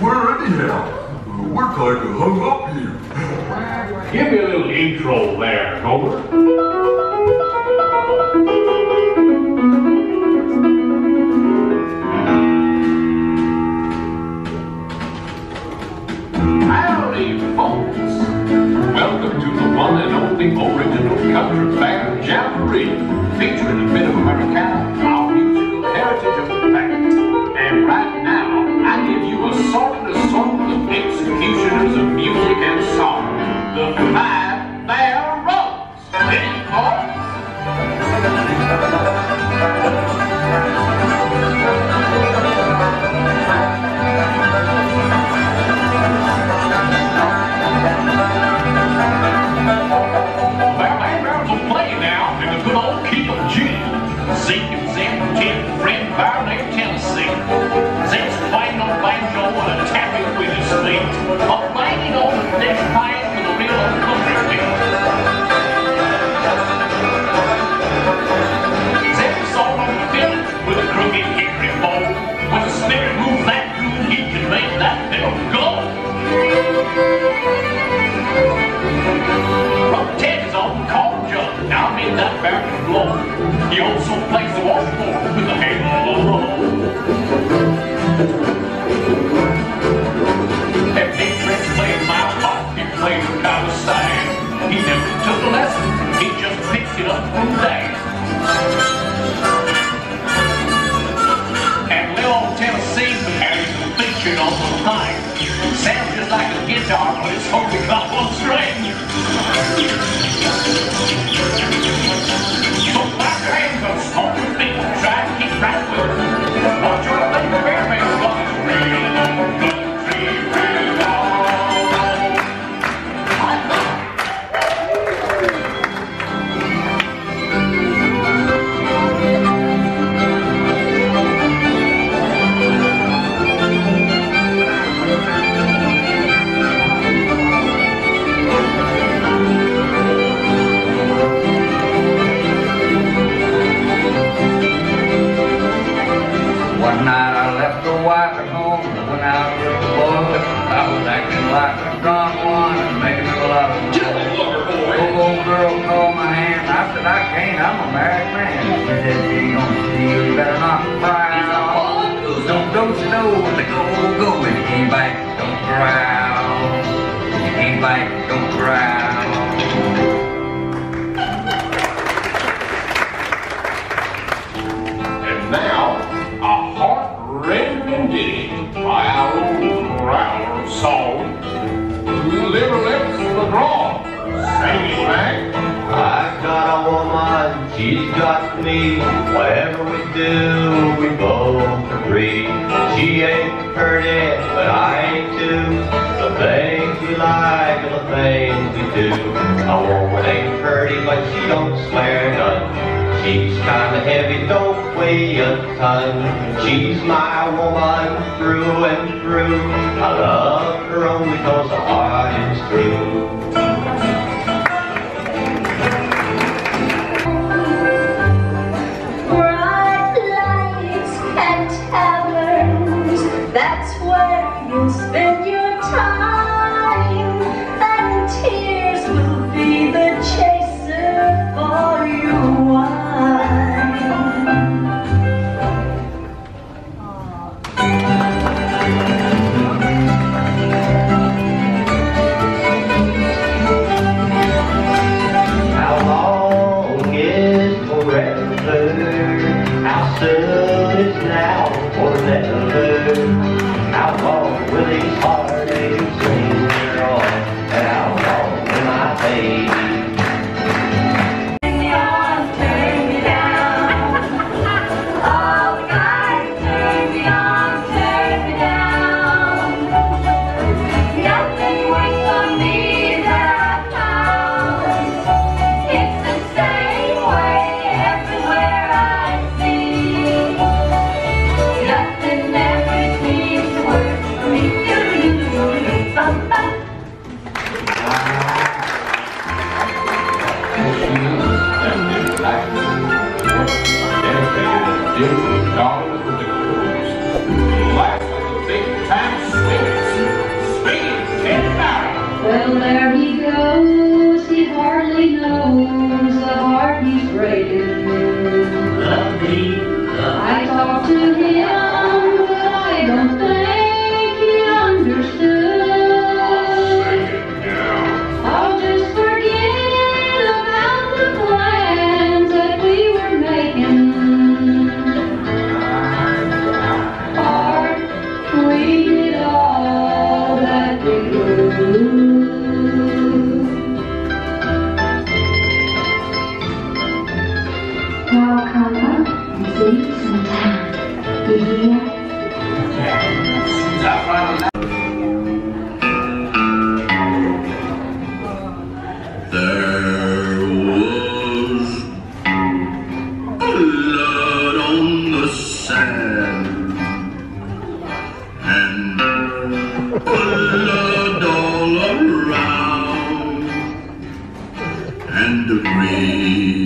weren't anyhow. We're kind of hung up here. Give me a little intro there, Homer. Howdy, folks! Welcome to the one and only original Country Bear, jamboree, featuring a bit of American Thank you. don't you know the gold go if you came back, don't growl. If you came back, don't growl. And now, a heart-rending ditty by our old growler song, Liver Lips McGraw. Sing it back. I've got a woman, she's got me. Whatever we do, we both three. She ain't pretty, but I ain't too. The things we like and the things we do. A woman ain't pretty, but she don't swear none. She's kinda heavy, don't weigh a ton. She's my woman through and through. I love her only cause her heart is true. now or never lose. Outlaw with these hard-hitting swings, How long outlaw my baby. Well, there he goes, he hardly knows the heart he's breaking. I to him. And great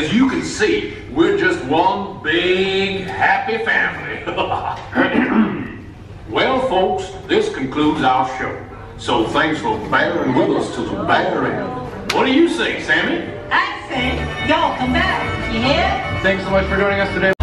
as you can see, we're just one big happy family. well, folks, this concludes our show. So thanks for bearing with us to the bare end. What do you say, Sammy? I say, y'all come back. You hear? Thanks so much for joining us today.